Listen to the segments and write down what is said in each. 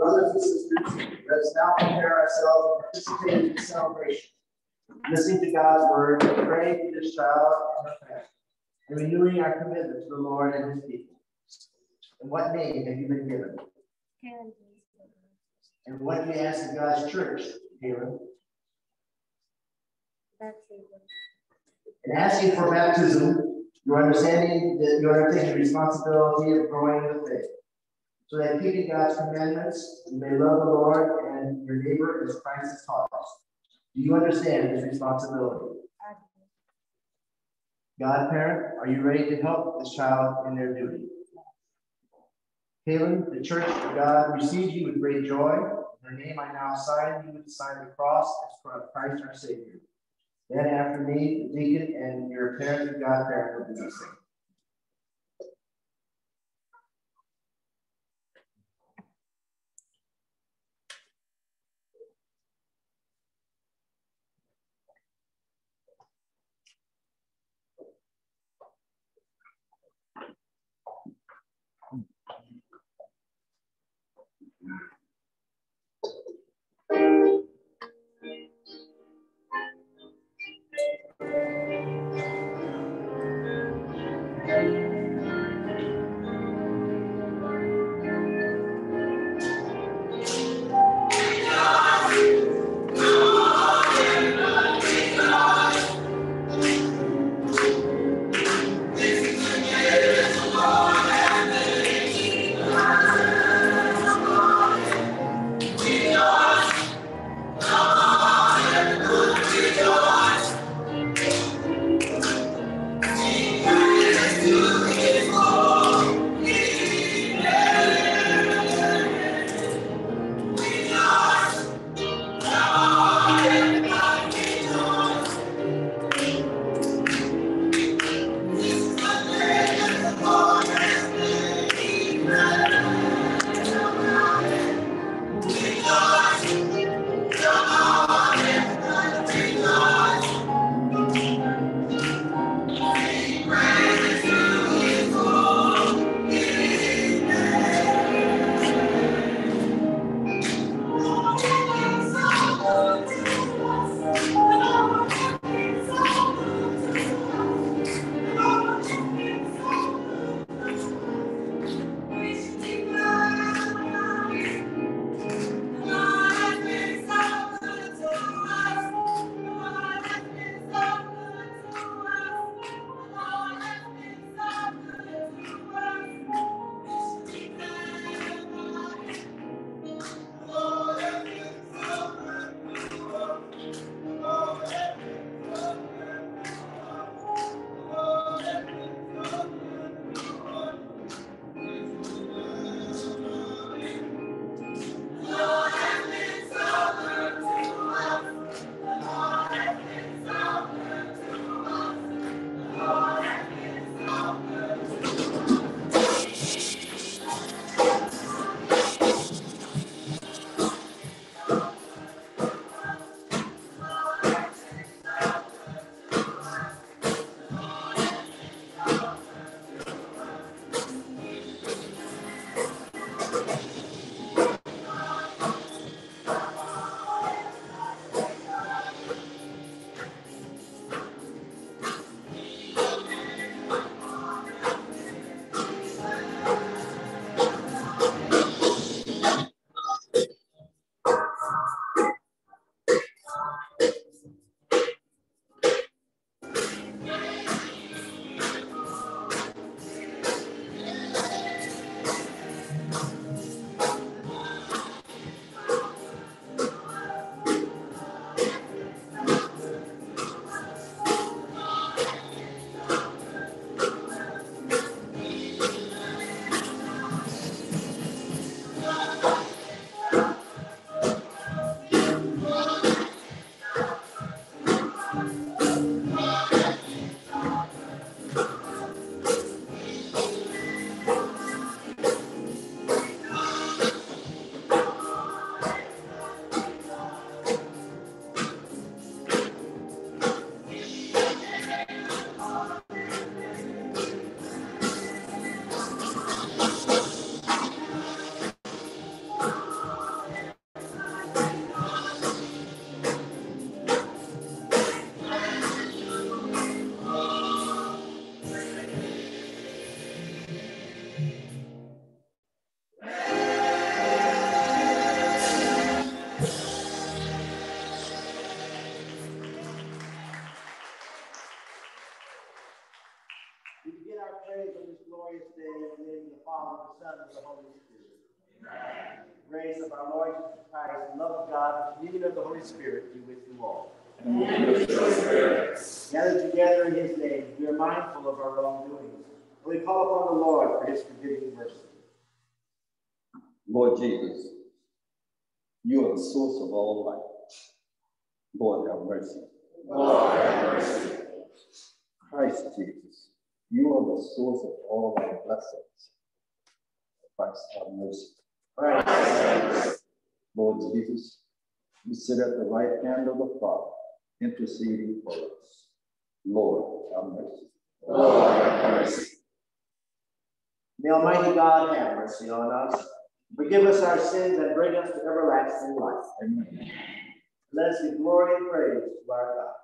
Brothers and sisters, let us now prepare ourselves to participate in the celebration, listening to God's word, praying for this child and her family, and renewing our commitment to the Lord and his people. And what name have you been given? And what do you ask of God's church, Kaitlyn? In asking for baptism, you're understanding that you're undertaking the responsibility of growing in the faith. So that keeping God's commandments, you may love the Lord and your neighbor as Christ has taught us. Do you understand this responsibility? God parent, are you ready to help this child in their duty? Kaitlyn, the church of God receives you with great joy. In her name I now sign you with the sign of the cross as Christ our Savior. Then after me, the deacon and your parent and God parent will be the We call upon the Lord for his forgiving mercy. Lord Jesus, you are the source of all life. Lord, have mercy. Lord, have mercy. Christ Jesus, you are the source of all our blessings. Christ, have mercy. Christ, have mercy. Lord Jesus, you sit at the right hand of the Father, interceding for us. Lord, have mercy. Lord, have mercy. May Almighty God have mercy on us, forgive us our sins, and bring us to everlasting life. Amen. Let us give glory and praise to our God.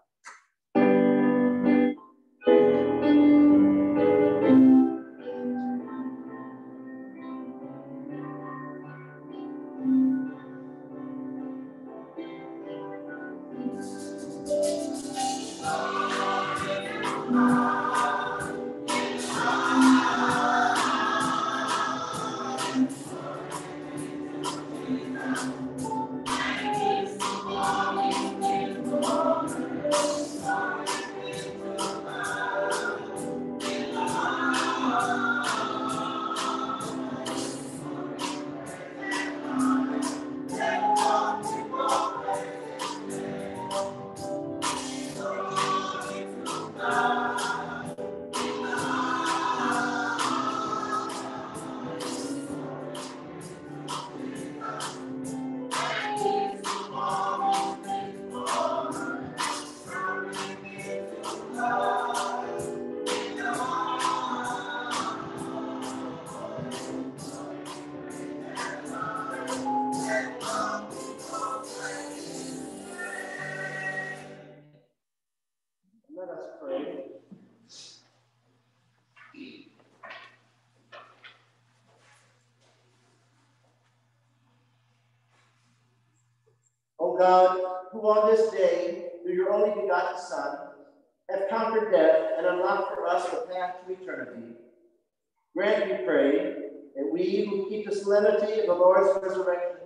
Solemnity of the Lord's resurrection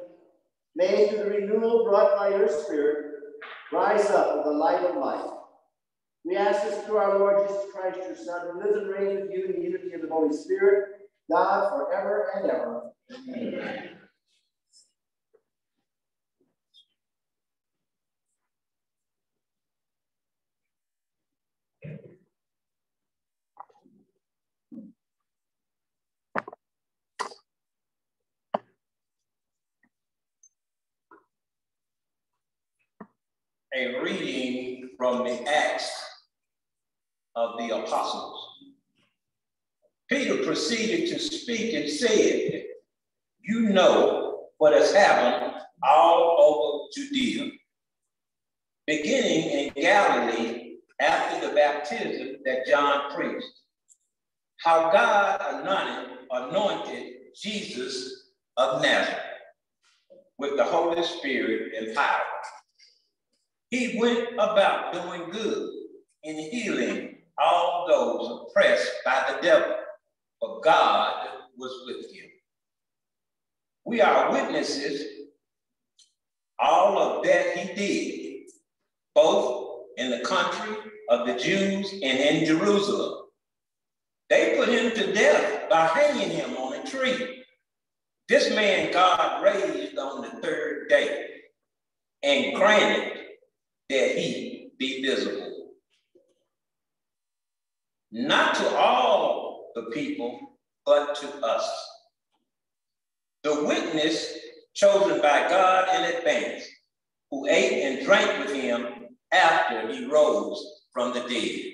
may, through the renewal brought by your Spirit, rise up in the light of life. We ask this through our Lord Jesus Christ, your Son, who lives and reigns with you in the unity of the Holy Spirit, God forever and ever. Amen. A reading from the Acts of the Apostles. Peter proceeded to speak and said, You know what has happened all over Judea, beginning in Galilee after the baptism that John preached, how God anointed, anointed Jesus of Nazareth with the Holy Spirit and power he went about doing good and healing all those oppressed by the devil, for God was with him. We are witnesses all of that he did, both in the country of the Jews and in Jerusalem. They put him to death by hanging him on a tree. This man God raised on the third day and granted that he be visible. Not to all the people, but to us. The witness chosen by God in advance, who ate and drank with him after he rose from the dead.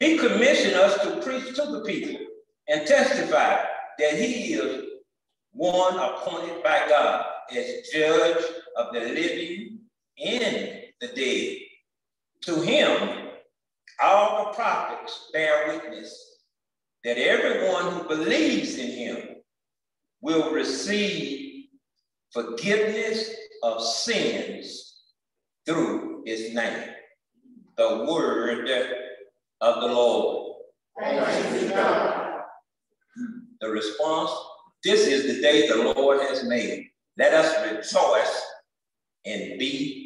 He commissioned us to preach to the people and testify that he is one appointed by God as judge of the living in the dead. To him, all the prophets bear witness that everyone who believes in him will receive forgiveness of sins through his name. The word of the Lord. Thanks be to God. The response, this is the day the Lord has made. Let us rejoice and be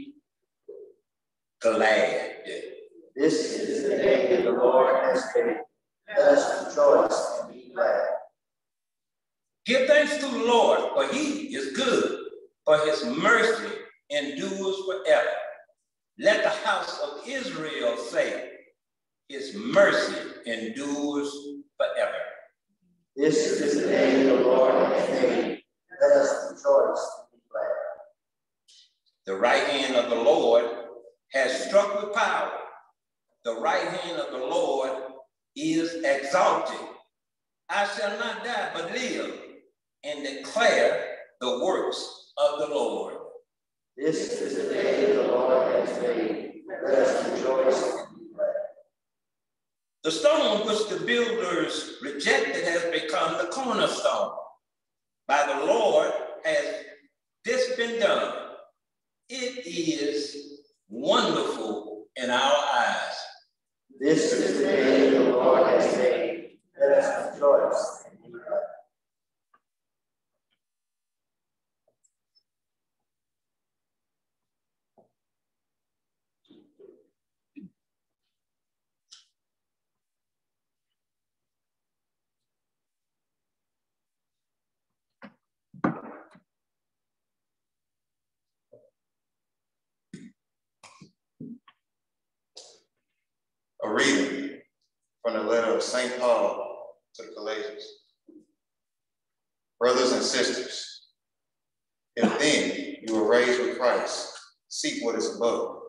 glad. This is the day that the Lord has made. Let us rejoice and be glad. Give thanks to the Lord, for he is good, for his mercy endures forever. Let the house of Israel say, his mercy endures forever. This is the day the Lord has made. Let us rejoice and be glad. The right hand of the Lord has struck with power. The right hand of the Lord is exalted. I shall not die, but live and declare the works of the Lord. This is the day the Lord has made. Let us rejoice and be glad. The stone which the builders rejected has become the cornerstone. By the Lord has this been done. It is wonderful in our eyes. This is the day the Lord has made. Let us rejoice and be glad. A reading from the letter of St. Paul to the Colossians. Brothers and sisters, if then you were raised with Christ, seek what is above,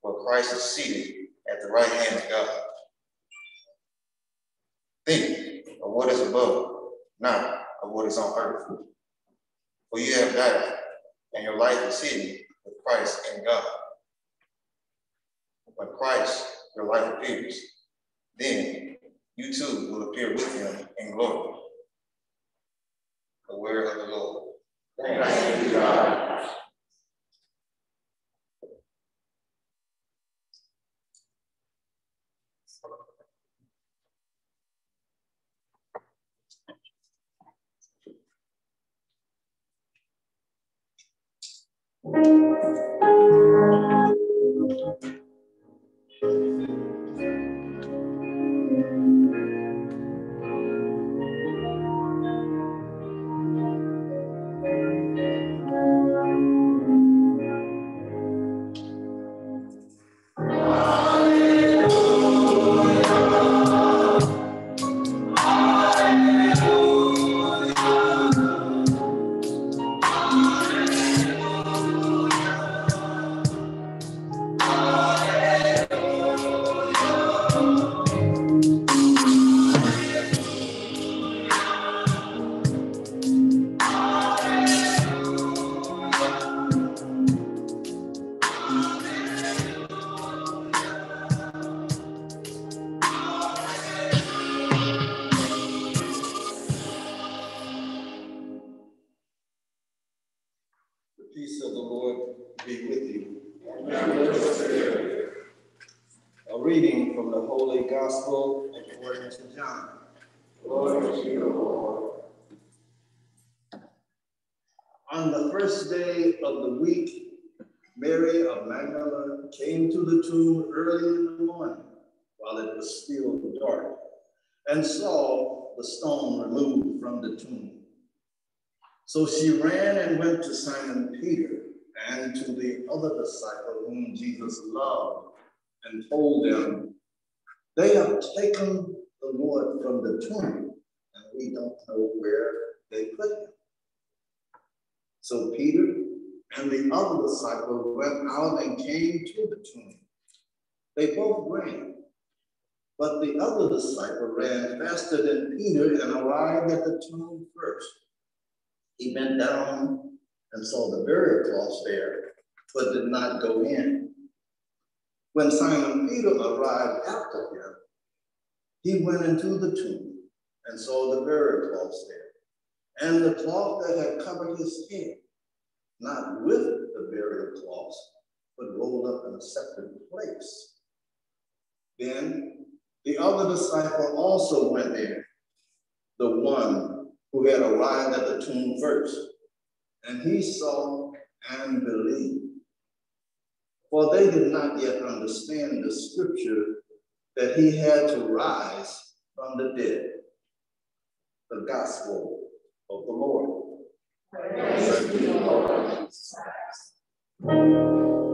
where Christ is seated at the right hand of God. Think of what is above, not of what is on earth. For you have died, and your life is hidden with Christ in God. When Christ, your life appears, then you too will appear with him in glory. Other disciple went out and came to the tomb. They both ran, but the other disciple ran faster than Peter and arrived at the tomb first. He bent down and saw the burial cloth there, but did not go in. When Simon Peter arrived after him, he went into the tomb and saw the burial cloth there, and the cloth that had covered his head, not with the burial cloths, but rolled up in a separate place. Then the other disciple also went there, the one who had arrived at the tomb first. And he saw and believed. For they did not yet understand the scripture that he had to rise from the dead. The gospel of the Lord. Praise Thank you.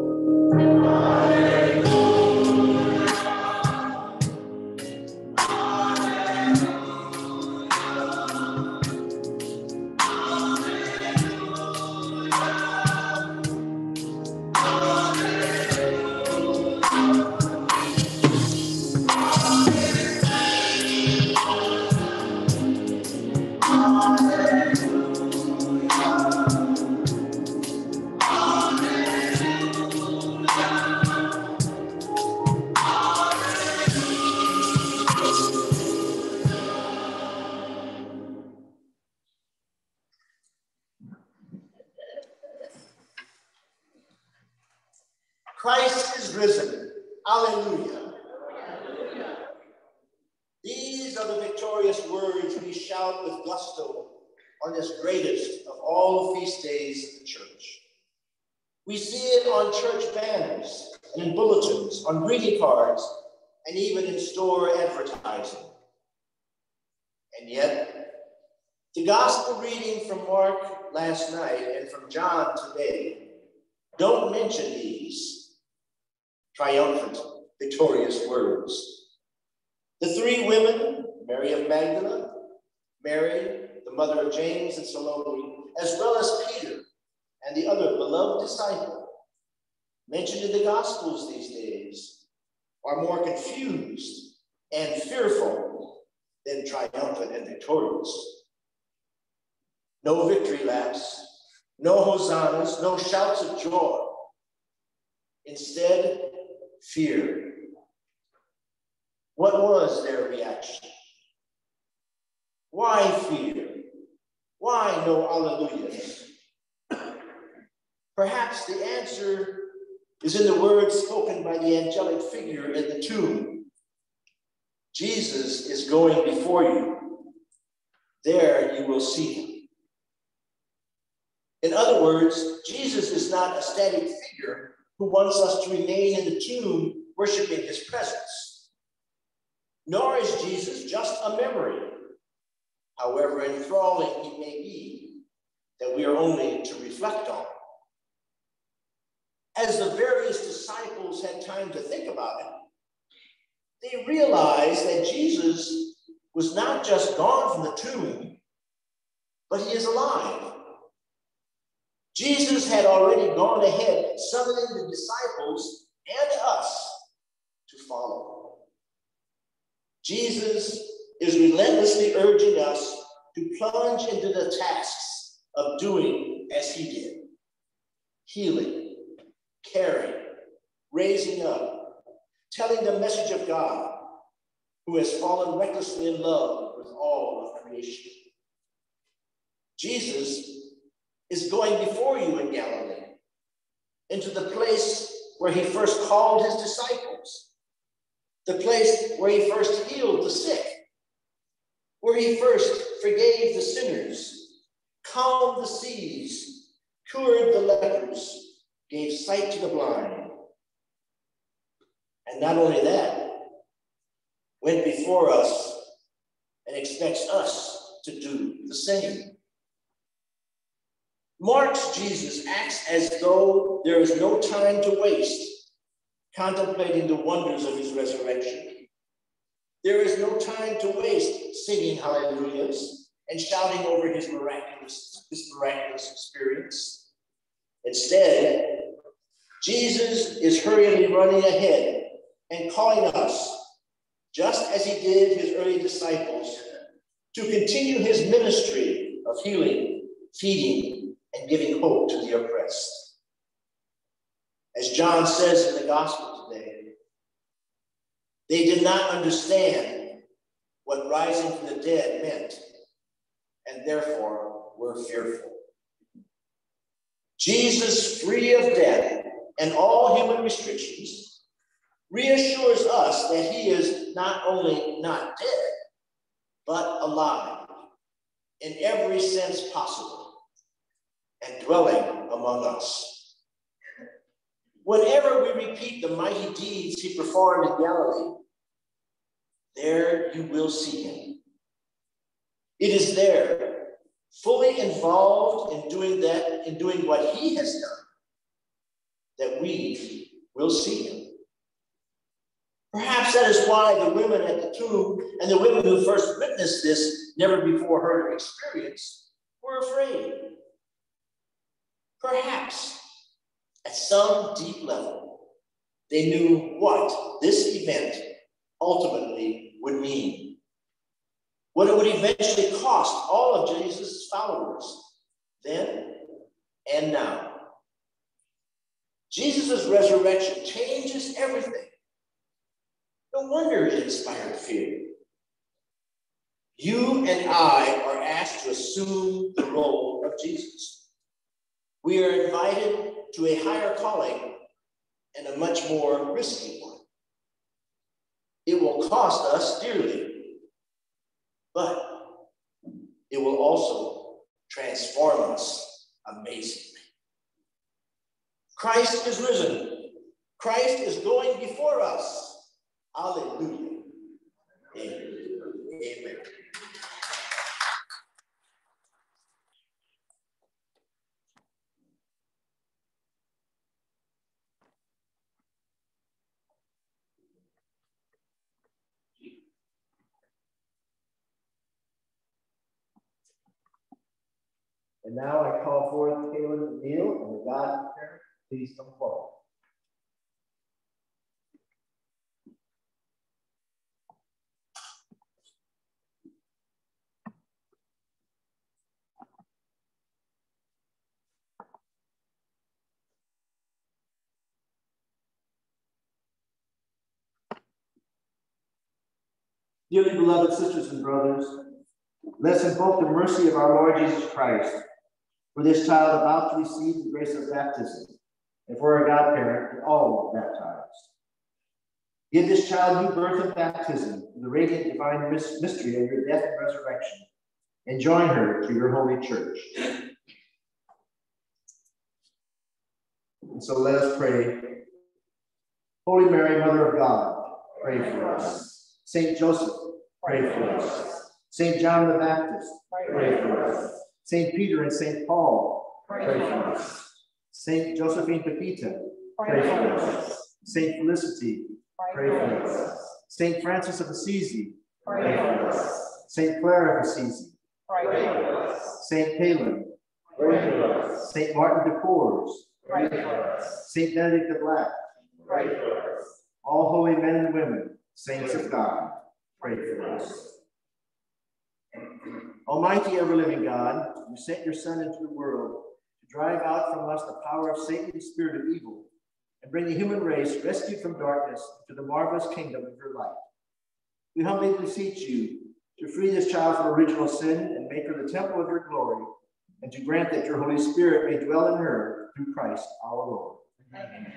And even in store advertising. And yet, the gospel reading from Mark last night and from John today don't mention these triumphant, victorious words. The three women, Mary of Magdala, Mary, the mother of James and Salome, as well as Peter and the other beloved disciple, mentioned in the Gospels these days, are more confused and fearful than triumphant and victorious. No victory laps, no hosannas, no shouts of joy. Instead, fear. What was their reaction? Why fear? Why no alleluias? Perhaps the answer is in the words spoken by the angelic figure in the tomb. Jesus is going before you. There you will see him. In other words, Jesus is not a static figure who wants us to remain in the tomb worshiping his presence. Nor is Jesus just a memory, however enthralling he may be, that we are only to reflect on. As the various disciples had time to think about it, they realized that Jesus was not just gone from the tomb, but he is alive. Jesus had already gone ahead, summoning the disciples and us to follow. Jesus is relentlessly urging us to plunge into the tasks of doing as he did healing, caring, raising up, telling the message of God, who has fallen recklessly in love with all of creation. Jesus is going before you in Galilee, into the place where he first called his disciples, the place where he first healed the sick, where he first forgave the sinners, calmed the seas, cured the lepers, gave sight to the blind. And not only that, went before us and expects us to do the same. Mark's Jesus acts as though there is no time to waste contemplating the wonders of his resurrection. There is no time to waste singing hallelujahs and shouting over his miraculous, his miraculous experience. Instead, Jesus is hurriedly running ahead and calling us, just as he did his early disciples, to continue his ministry of healing, feeding, and giving hope to the oppressed. As John says in the gospel today, they did not understand what rising from the dead meant, and therefore were fearful. Jesus, free of death, and all human restrictions reassures us that he is not only not dead, but alive. in every sense possible and dwelling among us. Whenever we repeat the mighty deeds he performed in Galilee, there you will see him. It is there, fully involved in doing that, in doing what he has done, that we will see him. Perhaps that is why the women at the tomb and the women who first witnessed this, never before heard experience, were afraid. Perhaps at some deep level, they knew what this event ultimately would mean. What it would eventually cost all of Jesus' followers then and now. Jesus' resurrection changes everything. No wonder it inspired fear. You and I are asked to assume the role of Jesus. We are invited to a higher calling and a much more risky one. It will cost us dearly, but it will also transform us amazingly. Christ is risen. Christ is going before us. Hallelujah. Amen. Amen. And now I call forth Kaitlyn Neal and the God parent, please come forward. Dearly beloved sisters and brothers, let's invoke the mercy of our Lord Jesus Christ for this child about to receive the grace of baptism, and for our godparent all baptized. Give this child new birth and baptism the radiant divine mystery of your death and resurrection, and join her to your holy church. And so let us pray. Holy Mary, Mother of God, pray for us. Saint Joseph, pray for us. Saint John the Baptist, pray for us. Saint Peter and Saint Paul, pray for us. Saint Josephine Bakhita, pray for us. Saint Felicity, pray for us. Saint Francis of Assisi, pray for us. Saint Clare of Assisi, pray for us. Saint Palin, pray for us. Saint Martin de Porres, pray for us. Saint Benedict the Black, pray for us. All holy men and women, Saints of God, pray for us. Almighty ever living God, you sent your Son into the world to drive out from us the power of Satan, the spirit of evil, and bring the human race rescued from darkness to the marvelous kingdom of your light. We humbly beseech you to free this child from original sin and make her the temple of your glory, and to grant that your Holy Spirit may dwell in her through Christ our Lord. Amen.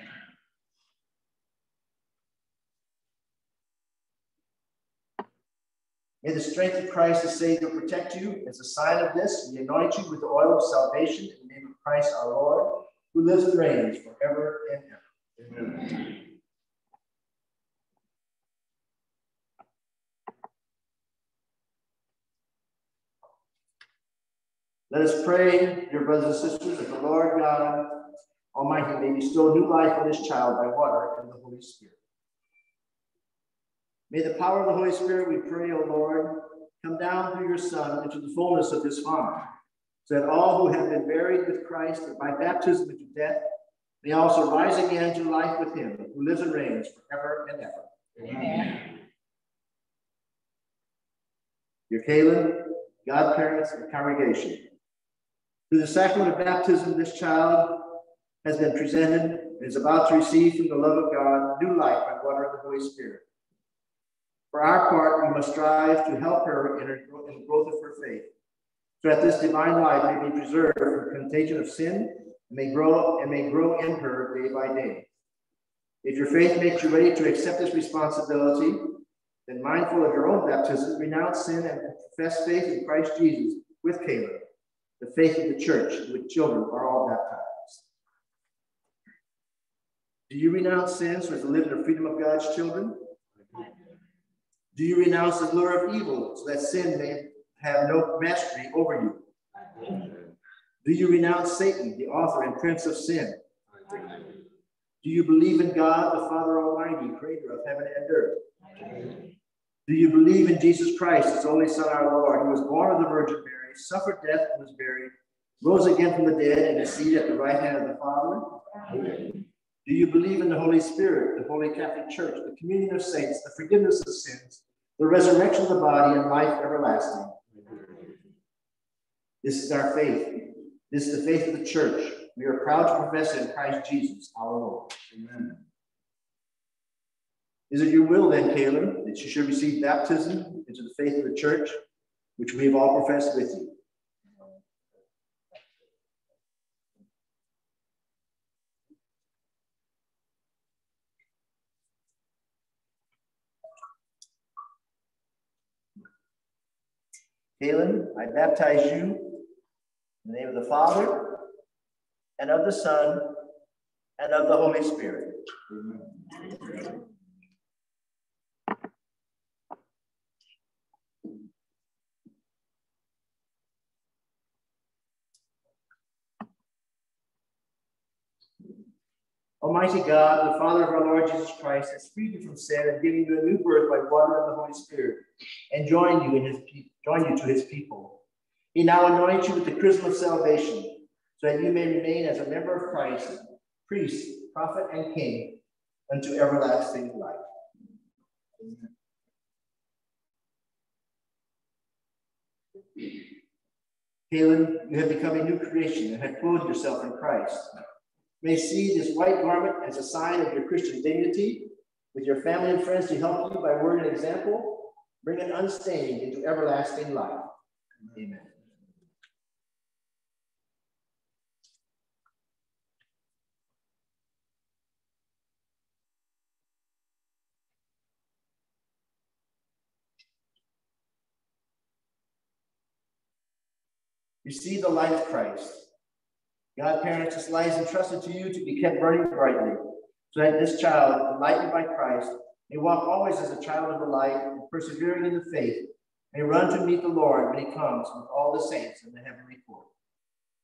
May the strength of Christ the Savior protect you. As a sign of this, we anoint you with the oil of salvation in the name of Christ our Lord, who lives and reigns forever and ever. Amen. Let us pray, dear brothers and sisters, that the Lord God Almighty may bestow new life on this child by water and the Holy Spirit. May the power of the Holy Spirit, we pray, O Lord, come down through your Son into the fullness of this farm, so that all who have been buried with Christ by baptism into death may also rise again to life with him, who lives and reigns forever and ever. Amen. Your Kaitlyn, godparents, and congregation. Through the sacrament of baptism, this child has been presented and is about to receive from the love of God new life by water of the Holy Spirit. For our part, we must strive to help her in, the growth of her faith, so that this divine life may be preserved from contagion of sin and may grow and may grow in her day by day. If your faith makes you ready to accept this responsibility, then mindful of your own baptism, renounce sin and profess faith in Christ Jesus with Kaitlyn, the faith of the church, with children are all baptized. Do you renounce sin so as to live in the freedom of God's children? Do you renounce the lure of evil so that sin may have no mastery over you? Do you renounce Satan, the author and prince of sin? Do you believe in God, the Father Almighty, creator of heaven and earth? Do you believe in Jesus Christ, his only Son, our Lord, who was born of the Virgin Mary, suffered death and was buried, rose again from the dead, and is seated at the right hand of the Father? Do you believe in the Holy Spirit, the Holy Catholic Church, the communion of saints, the forgiveness of sins, the resurrection of the body, and life everlasting? This is our faith. This is the faith of the church. We are proud to profess it in Christ Jesus, our Lord. Amen. Is it your will then, Kaitlyn, that you should receive baptism into the faith of the church, which we have all professed with you? Kaitlyn, I baptize you in the name of the Father, and of the Son, and of the Holy Spirit. Almighty God, the Father of our Lord Jesus Christ, has freed you from sin and given you a new birth by water and the Holy Spirit, and joined you in his joined you to his people. He now anoints you with the chrism of salvation, so that you may remain as a member of Christ, priest, prophet, and king unto everlasting life. Kaitlyn, you have become a new creation and have clothed yourself in Christ may see this white garment as a sign of your Christian dignity, with your family and friends to help you by word and example, bring it unstained into everlasting life. Amen. Receive the light of Christ. God, parents, this light is entrusted to you to be kept burning brightly, so that this child, enlightened by Christ, may walk always as a child of the light, and persevering in the faith, may run to meet the Lord when he comes with all the saints in the heavenly court.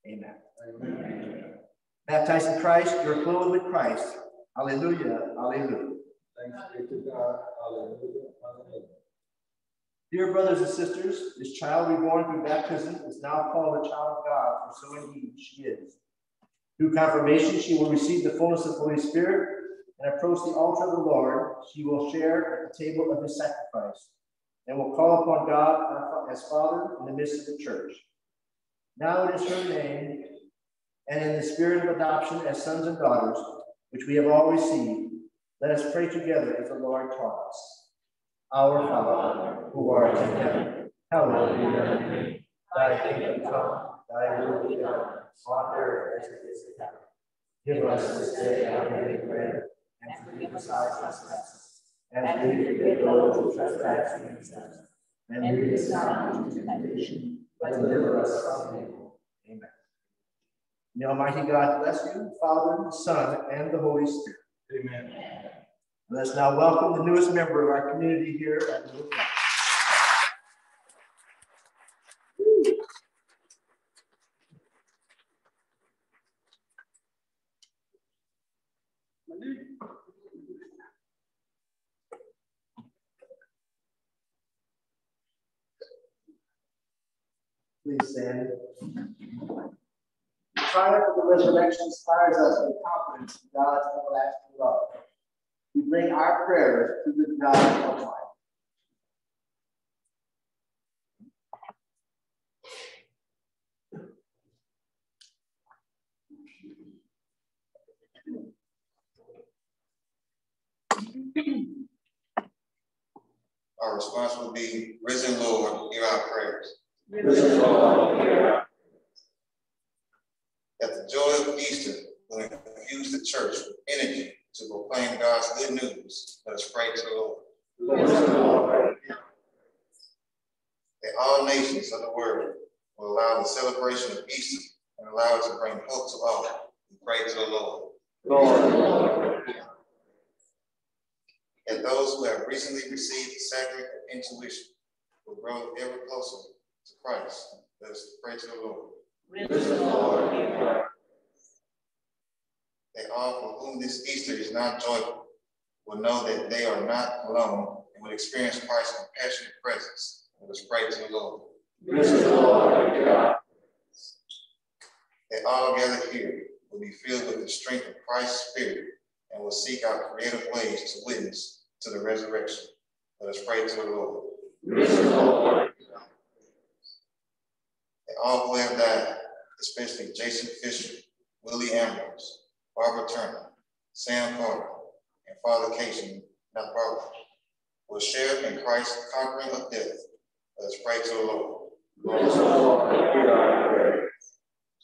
Amen. Amen. Baptized in Christ, you're clothed with Christ. Hallelujah. Hallelujah. Thanks be to God. Hallelujah. Hallelujah. Dear brothers and sisters, this child reborn through baptism is now called a child of God, for so indeed she is. Through confirmation, she will receive the fullness of the Holy Spirit and approach the altar of the Lord. She will share at the table of his sacrifice and will call upon God as Father in the midst of the church. Now it is her name and in the spirit of adoption as sons and daughters, which we have all received. Let us pray together as the Lord taught us. Our Father, who art in heaven, hallowed be thy name. Thy kingdom come, thy will be done, on earth as it is in heaven. Give us this day our daily bread, and forgive us our trespasses, as we forgive those who trespass against us. And lead us not into temptation, but deliver us from evil. Amen. May Almighty God bless you, Father, the Son, and the Holy Spirit. Amen. Let's now welcome the newest member of our community here at the Please stand. The triumph of the resurrection inspires us with confidence in God's everlasting love we bring our prayers to the God of life. Our response will be, Risen Lord, hear our prayers. Risen Lord, hear our That the joy of Easter will infuse the church with energy to proclaim God's good news. Let us pray to the Lord. That all nations of the world will allow the celebration of Easter and allow it to bring hope to all. We pray to the Lord. Lord. That those who have recently received the sacrament of initiation will grow ever closer Christ. Let us pray to the Lord. That all for whom this Easter is not joyful will know that they are not alone and will experience Christ's compassionate presence. Let us pray to the Lord. That all gathered here will be filled with the strength of Christ's Spirit and will seek out creative ways to witness to the resurrection. Let us pray to the Lord. That all who have died, especially Jason Fisher, Willie Ambrose, Barbara Turner, Sam Carter, and Father Casey, not Barbara, will share in Christ's conquering of death. Let us pray to the Lord.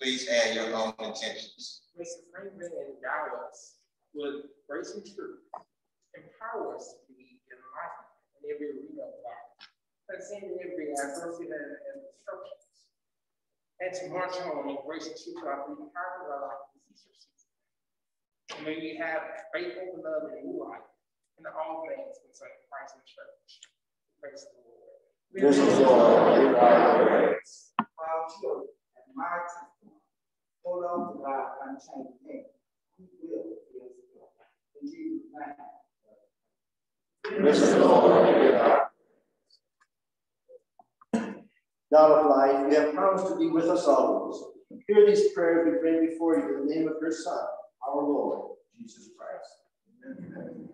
Please add your own intentions. May supreme being endow us with grace and truth, empower us to be enlightened in every arena of life, transcending every adversity and, and disruptions, and to march on in grace and truth throughout the entire of our life this Easter season. And may we have faith, love, and new life in all things concerning Christ and church. Praise the Lord. This is hear our children and my testimony. Hold on to God unchanged hand. He will give us. In Jesus' name. This is Lord, God of life, you have promised to be with us always. Hear these prayers we bring before you in the name of your Son, our Lord, Jesus Christ. Amen.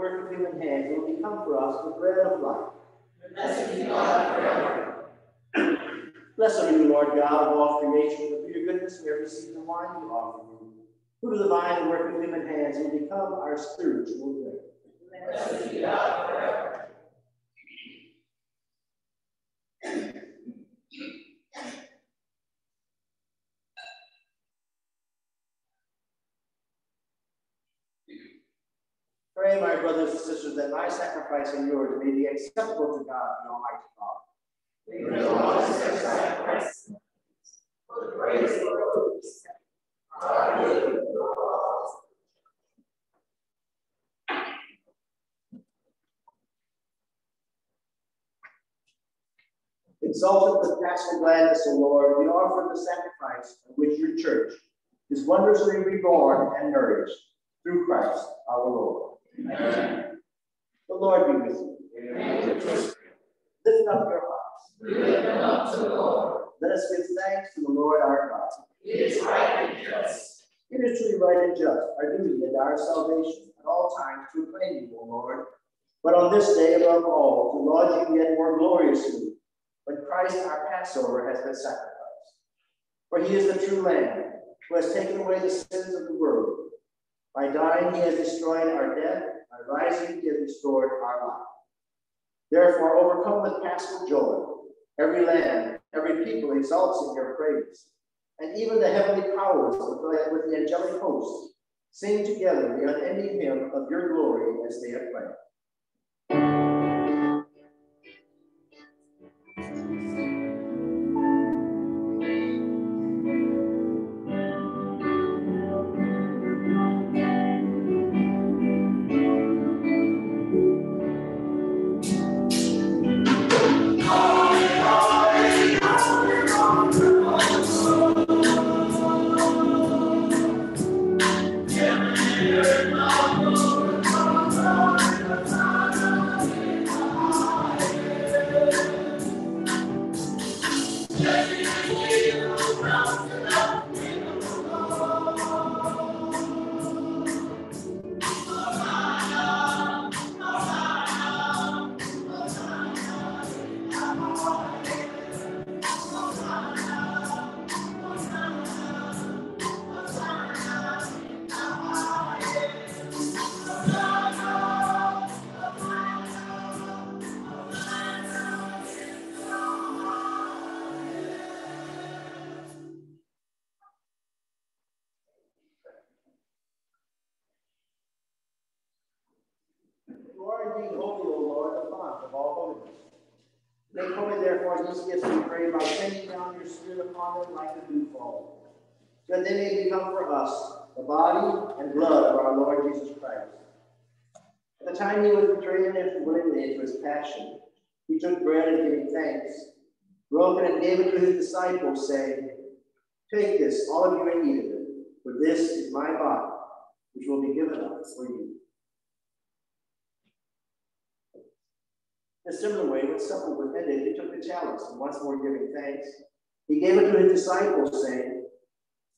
Work of human hands will become for us the bread of life. Blessed be God forever. Blessed are you, Lord God of all creation, for your goodness we have received the wine you offer you. Who to the vine and work of human hands will become our spiritual bread. Blessed be God forever. Pray, my brothers and sisters, that my sacrifice and yours may be acceptable to God, the Almighty God. We bring the sacrifice for the praise of the Lord. Our living Lord. Exalted with paschal gladness, O Lord, we offer the sacrifice of which your church is wondrously reborn and nourished through Christ our Lord. Amen. The Lord be with you. Lift up your hearts. Lift them up to the Lord. Let us give thanks to the Lord our God. It is right and just. It is truly right and just, our duty and our salvation at all times to acclaim you, O Lord. But on this day above all, to laud you yet more gloriously, when Christ our Passover has been sacrificed. For he is the true Lamb, who has taken away the sins of the world. By dying, he has destroyed our death. By rising, he has restored our life. Therefore, overcome with paschal joy, every land, every people exalts in your praise. And even the heavenly powers with the, angelic hosts sing together the unending hymn of your glory as they acclaim. You that they may become for us the body and blood of our Lord Jesus Christ. At the time he was betrayed and willingly into his passion, he took bread and giving thanks, broke it and gave it to his disciples, saying, Take this, all of you, and eat of it, for this is my body, which will be given up for you. In a similar way, when supper was ended, he took the chalice, and once more giving thanks, he gave it to his disciples, saying,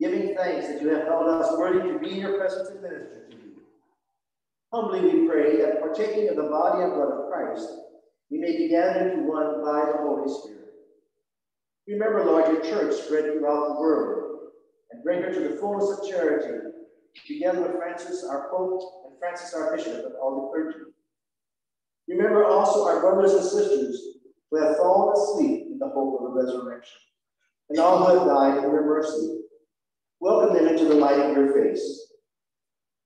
giving thanks that you have held us worthy to be in your presence and you. Humbly we pray that partaking of the body and blood of Christ, we may be gathered into one by the Holy Spirit. Remember, Lord, your church spread throughout the world, and bring her to the fullness of charity, together with Francis, our Pope, and Francis, our Bishop, and all the clergy. Remember also our brothers and sisters who have fallen asleep in the hope of the resurrection, and all who have died in your mercy. Welcome them into the light of your face.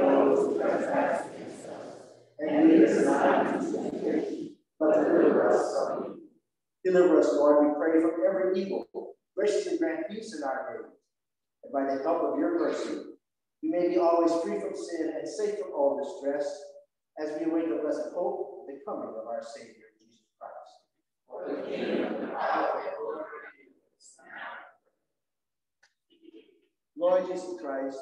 Those who trespass against us. And lead us not into temptation, but deliver us from evil. Deliver us, Lord, we pray, from every evil graciously grant peace in our days, and by the help of your mercy, we may be always free from sin and safe from all distress, as we await the blessed hope of the coming of our Savior, Jesus Christ. And Lord Jesus Christ,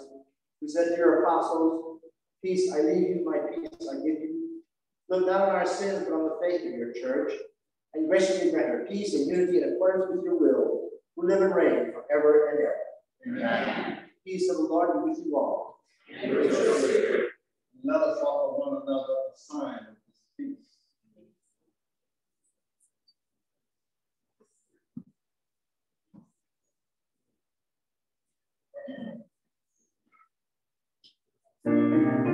who said to your apostles, Peace I leave you, my peace I give you. Look not on our sins, but on the faith of your church, and graciously grant her peace and unity in accordance with your will, who live and reign forever and ever. Amen. Peace of the Lord be with you all. And with your spirit. Let us offer one another a sign of this peace. Behold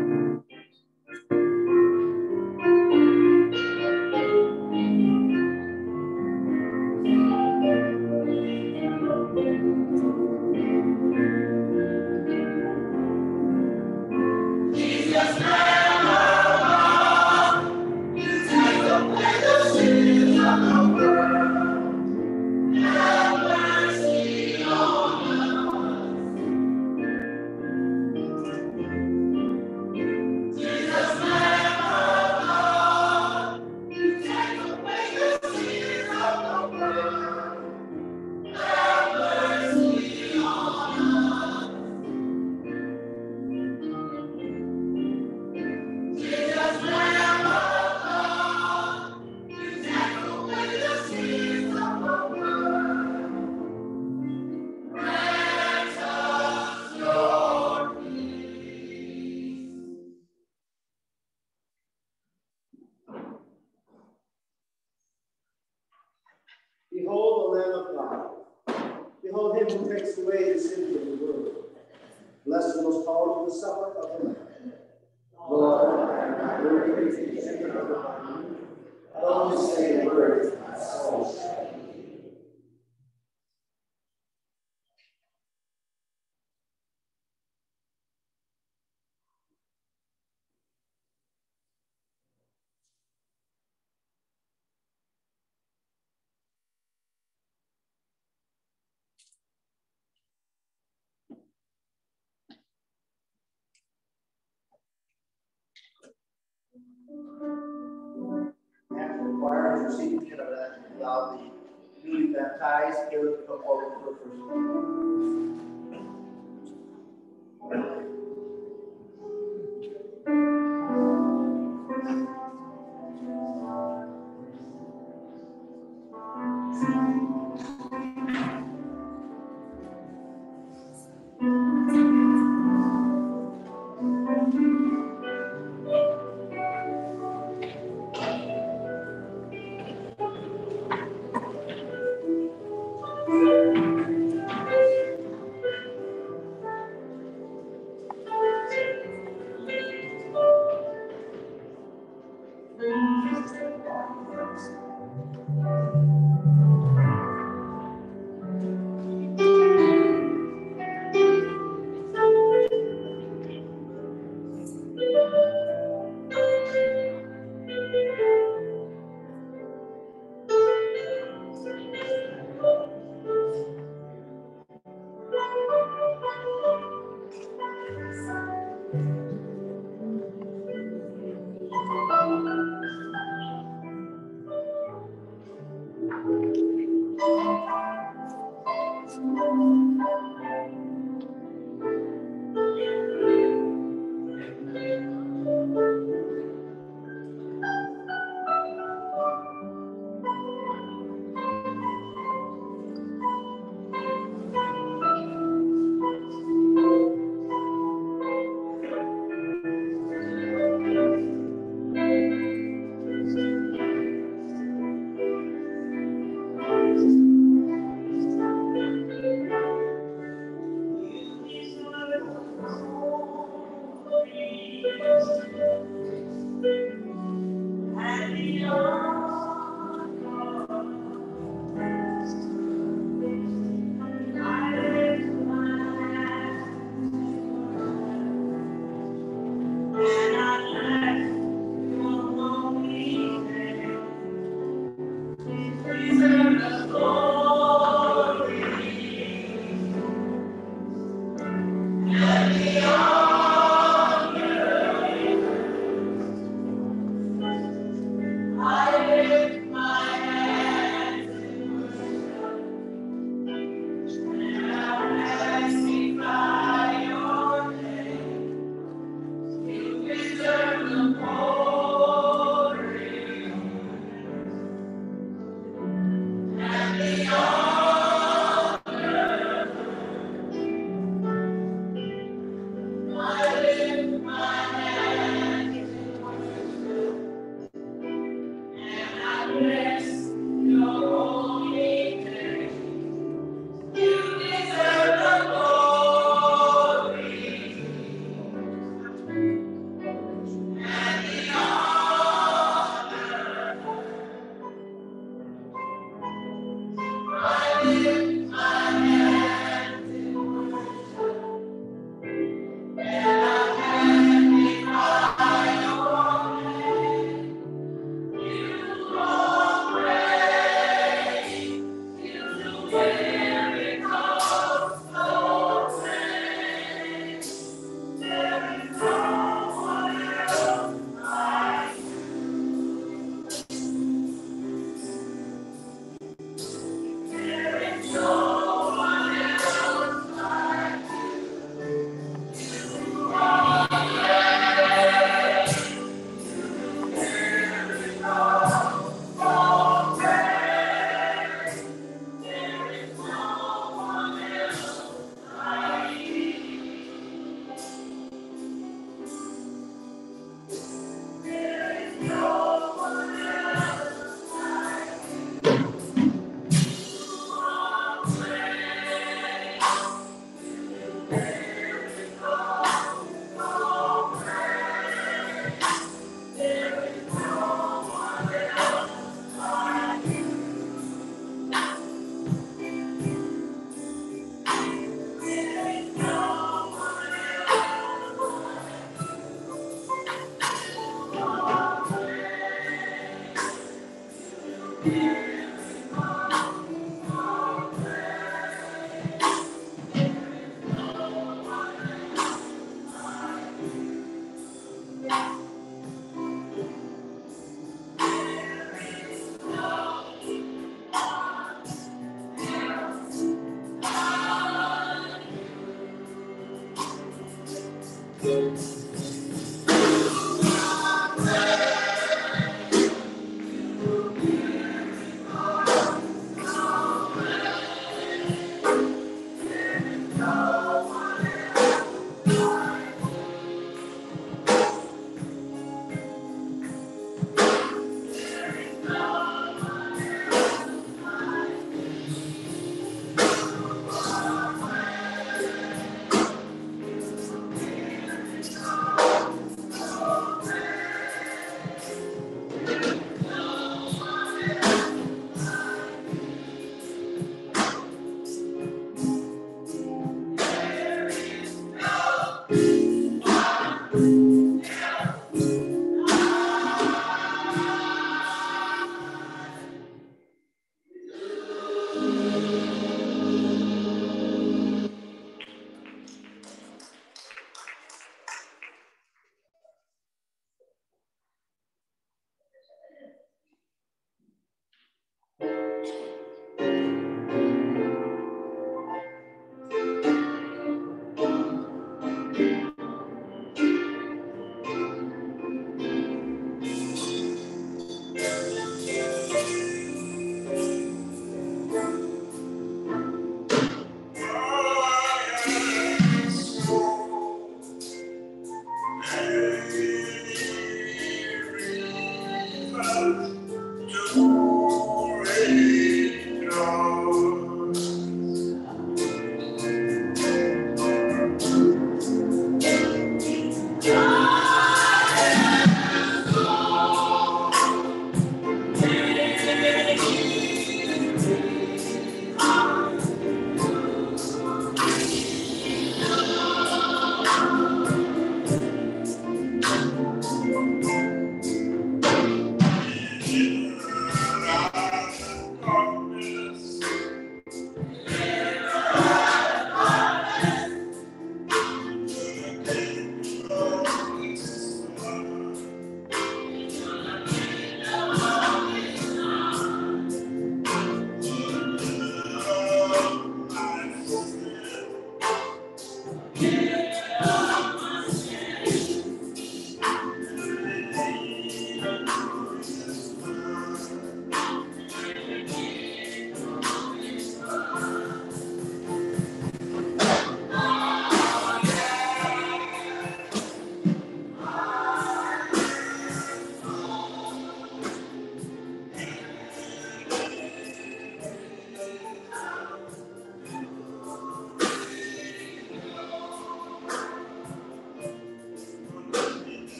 Blessed the most the supper of the Lamb. Lord, I am not worthy to be upon you. Only say a word, my soul shall The choir has received the that, allow the newly baptized here to come forward for the first.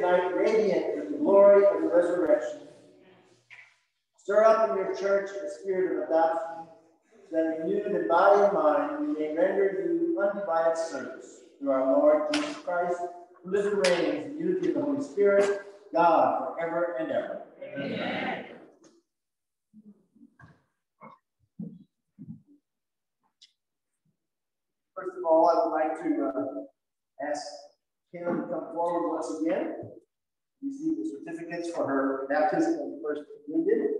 Night radiant with the glory of the resurrection. Stir up in your church the spirit of adoption, so that renewed in body and mind, we may render you undivided service through our Lord Jesus Christ, who lives and reigns in unity of the Holy Spirit, God, forever and ever. Amen. First of all, I would like to uh, ask Kim come forward once again, receive the certificates for her baptism and first communion.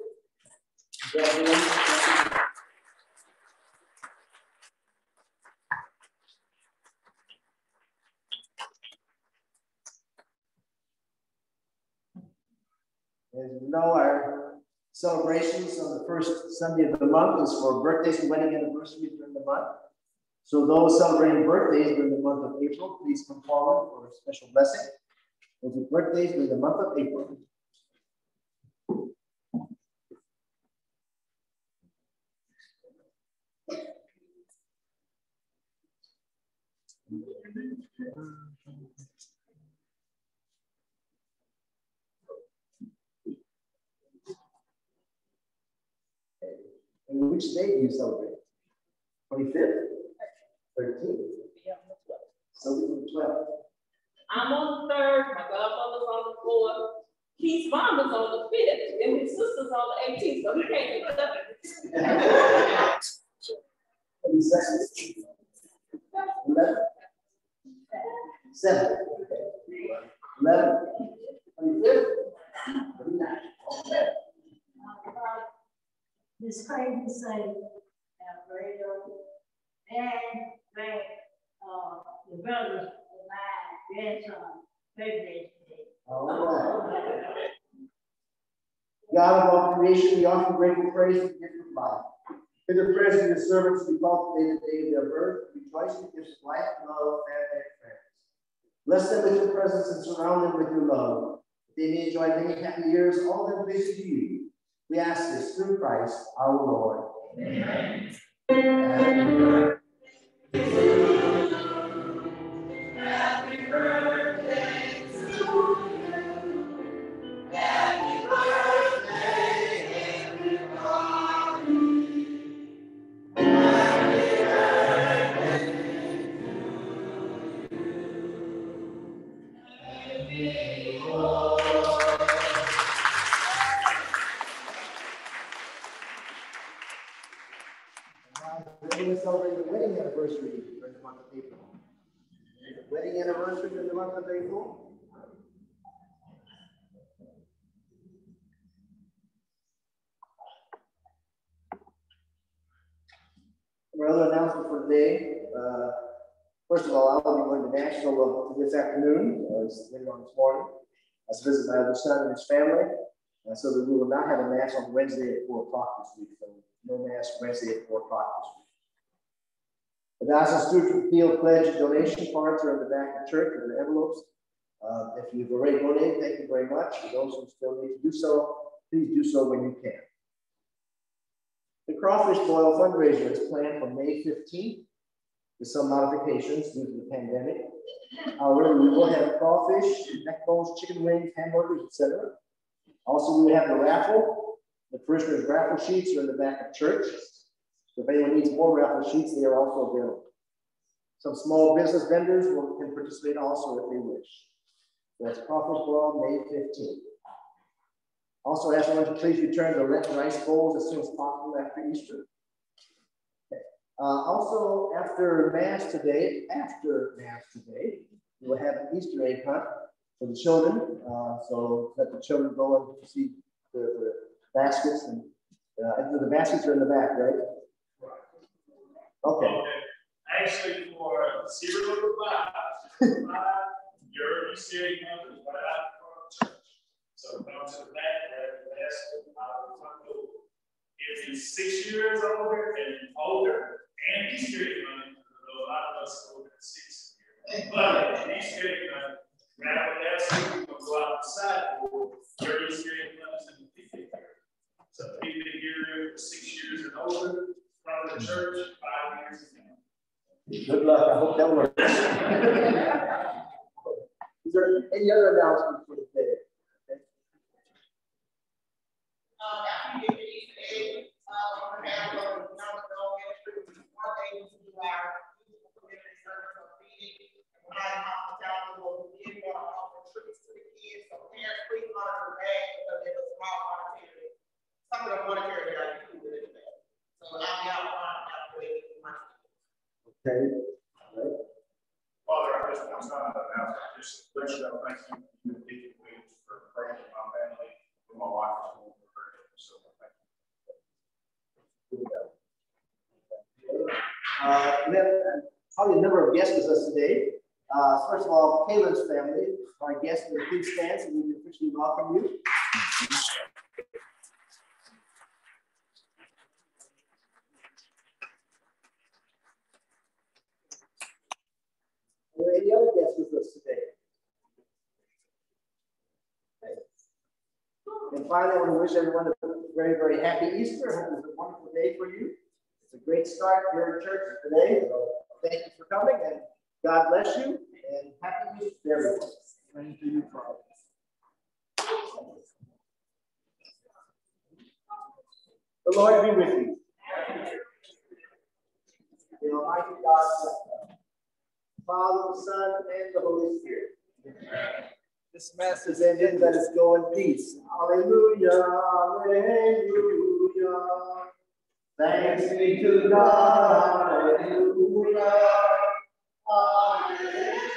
Congratulations. As you know, our celebrations on the first Sunday of the month is for birthdays and wedding anniversaries during the month. So those celebrating birthdays during the month of April, please come forward for a special blessing. Those are birthdays during the month of April. And which day do you celebrate? 25th? 13th? So we were 12. I'm on the third, my godmother's on the fourth, Keith's mom is on the fifth, and his sister's on the eighteenth, so he can't get up. Twenty-second. Eleven. Seven. Eleven. Twenty-fifth. Twenty-nine. Okay. It's crazy to say, Alfredo, and grand, uh, the brothers of my grandson, birthday today. All right. God of all creation, we offer grateful praise for the gift of life. In the presence of your servants, we cultivate the day of their birth, rejoice gifts of life, love, family, and friends. Bless them with your presence and surround them with your love. that They may enjoy many happy years, all that to you. We ask this through Christ our Lord. Amen. Amen. It's later on this morning. I was visit my other son and his family, And so that we will not have a mass on Wednesday at four o'clock this week, so no mass Wednesday at four o'clock this week. The Dawson Stewart Field Pledge donation cards are in the back of the church with the envelopes. Uh, if you've already donated, thank you very much. For those who still need to do so, please do so when you can. The crawfish boil fundraiser is planned for May 15th with some modifications due to the pandemic. However, we will have crawfish, neck bones, chicken wings, hamburgers, etc. Also, we have the raffle. The parishioners' raffle sheets are in the back of church. So if anyone needs more raffle sheets, they are also available. Some small business vendors will, can participate also if they wish. That's crawfish boil, May 15th. Also, I ask everyone to please return the red rice bowls as soon as possible after Easter. Okay. Uh, also, after Mass today, after Mass today, we will have an Easter egg hunt for the children. Uh, so let the children go and see the, the baskets and uh, the baskets are in the back, right? Okay. Actually, for zero to five, your Easter egg hunt is right out the church. So come to the back, have the basket out of the front door. If he's six years older and older, and Easter egg hunt, though a lot of us are older than six. But Easter egg hunt, grab a basket, we'll go out the side door, your Easter egg hunt is in the picnic area. So people here six years and older, front of the church, five years and younger. Good luck, I hope that works. Is there any other announcements for the day? Okay. Uh, after you get these, uh, we have a number of ministry, one day we do our youth community service of feeding. And I hospitality will give you all treats to the kids, so parents, please honor the bag because it's a small monetary. Some of the monetary that I do with it. So I'll be out front after we. Okay. All right. Father, I just want to, just let you know, thank you, you and Deacon Williams for praying for my family, for my wife, as well, so thank you. Uh, we have uh, probably a number of guests with us today. Uh, first of all, Kaitlyn's family, our guests, will please stand and we officially welcome you. Are there any other guests with us today? And finally, I want to wish everyone a very, very happy Easter. I hope it's a wonderful day for you. It's a great start here in church today. So thank you for coming and God bless you and happy everyone. And to you, Father. The Lord be with you. The Almighty God. Father, the Son, and the Holy Spirit. This mass is ended. Let us go in peace. Hallelujah. Hallelujah. Thanks be to God. Hallelujah. Hallelujah.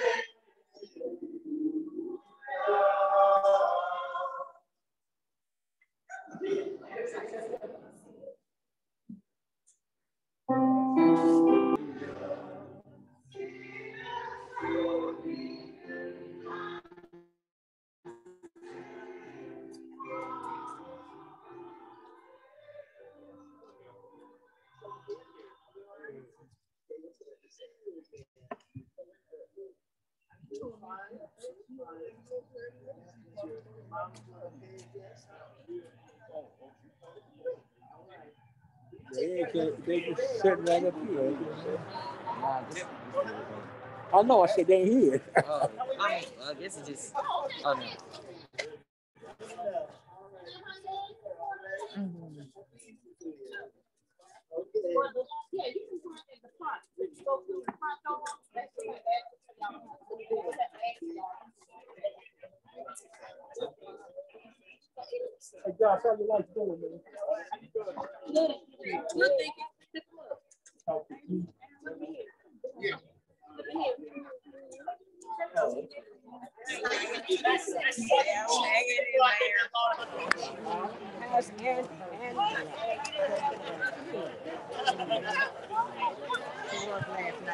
They, they, they just sitting right up here. I know, I said they ain't here. Oh, I, I guess it's just. Oh no. Yeah, you can put it in the front. Go through the front door. Hey, Josh, how you like doing, man? Yeah. Hey, we understand. I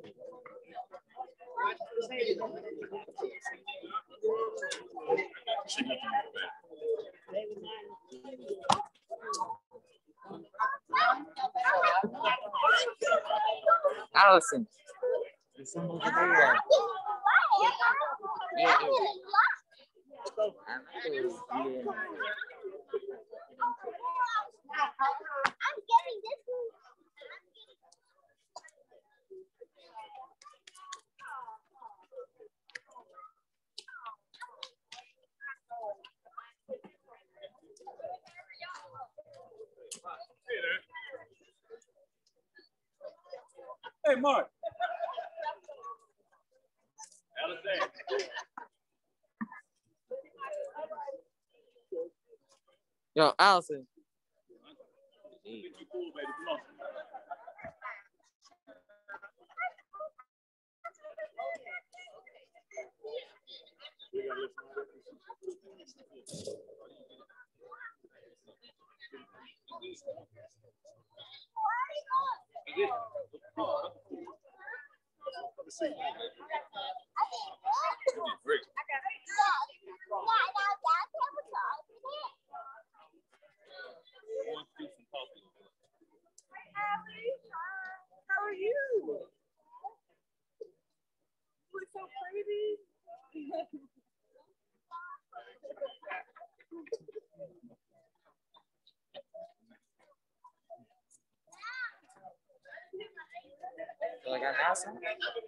Allison. It's almost there. Yeah. Yeah. I'm getting this one. Hey, Mark. Allison. Yo, Allison. Get you cool, baby. Come on. We gotta lift How are you? You look so pretty. So I got Allison.